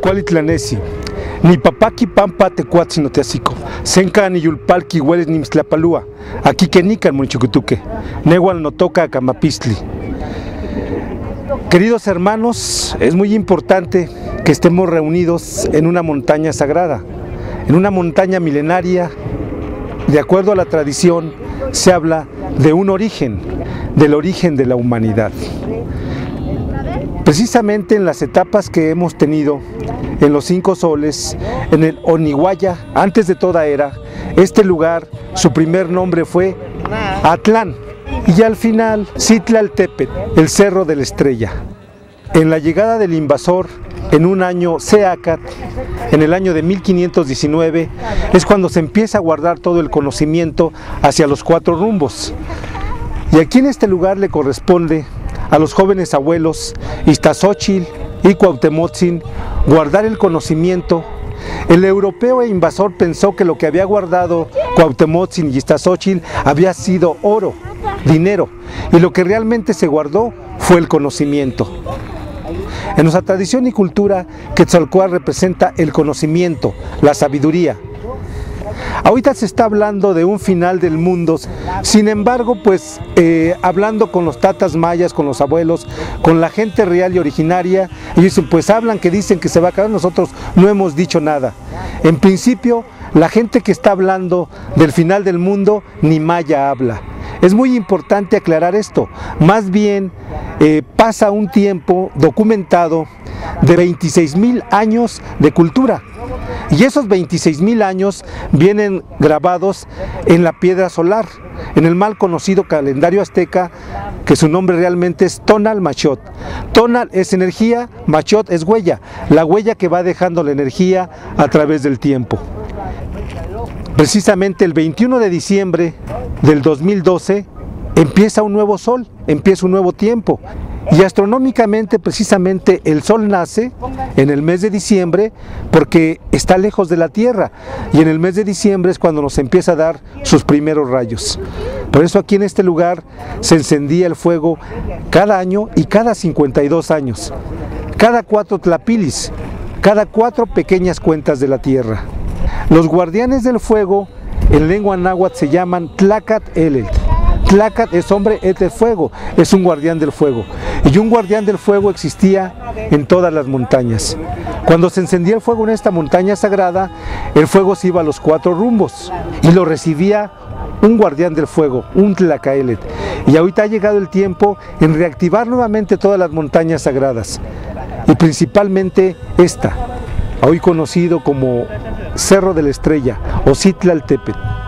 Cualitlanesi, ni papaki pampa tecuatzin teasico, senca ni yulpalki hueles ni mstlapalúa, aquí que nican munichucutuque, negual no toca camapistli. Queridos hermanos, es muy importante que estemos reunidos en una montaña sagrada, en una montaña milenaria. De acuerdo a la tradición, se habla de un origen, del origen de la humanidad. Precisamente en las etapas que hemos tenido en los cinco soles, en el Onihuaya, antes de toda era, este lugar, su primer nombre fue Atlán, y al final Citlaltepet, el Cerro de la Estrella. En la llegada del invasor, en un año Seacat, en el año de 1519, es cuando se empieza a guardar todo el conocimiento hacia los cuatro rumbos. Y aquí en este lugar le corresponde a los jóvenes abuelos Iztazochil y Cuauhtemotzin guardar el conocimiento. El europeo e invasor pensó que lo que había guardado Cuauhtemotzin y Iztazochil había sido oro, dinero, y lo que realmente se guardó fue el conocimiento. En nuestra tradición y cultura, Quetzalcóatl representa el conocimiento, la sabiduría. Ahorita se está hablando de un final del mundo, sin embargo, pues eh, hablando con los tatas mayas, con los abuelos, con la gente real y originaria, ellos pues hablan que dicen que se va a acabar, nosotros no hemos dicho nada. En principio, la gente que está hablando del final del mundo, ni maya habla. Es muy importante aclarar esto. Más bien eh, pasa un tiempo documentado de 26 mil años de cultura. Y esos 26 mil años vienen grabados en la piedra solar, en el mal conocido calendario azteca, que su nombre realmente es Tonal Machot. Tonal es energía, Machot es huella, la huella que va dejando la energía a través del tiempo. Precisamente el 21 de diciembre del 2012 empieza un nuevo sol, empieza un nuevo tiempo. Y astronómicamente precisamente el sol nace en el mes de diciembre porque está lejos de la Tierra y en el mes de diciembre es cuando nos empieza a dar sus primeros rayos. Por eso aquí en este lugar se encendía el fuego cada año y cada 52 años, cada cuatro tlapilis, cada cuatro pequeñas cuentas de la Tierra. Los guardianes del fuego en lengua náhuatl se llaman Tlacat Elel. Tlacat es hombre, et es fuego, es un guardián del fuego. Y un guardián del fuego existía en todas las montañas. Cuando se encendía el fuego en esta montaña sagrada, el fuego se iba a los cuatro rumbos y lo recibía un guardián del fuego, un Tlacaelet. Y ahorita ha llegado el tiempo en reactivar nuevamente todas las montañas sagradas y principalmente esta, hoy conocido como Cerro de la Estrella o Citlaltepet.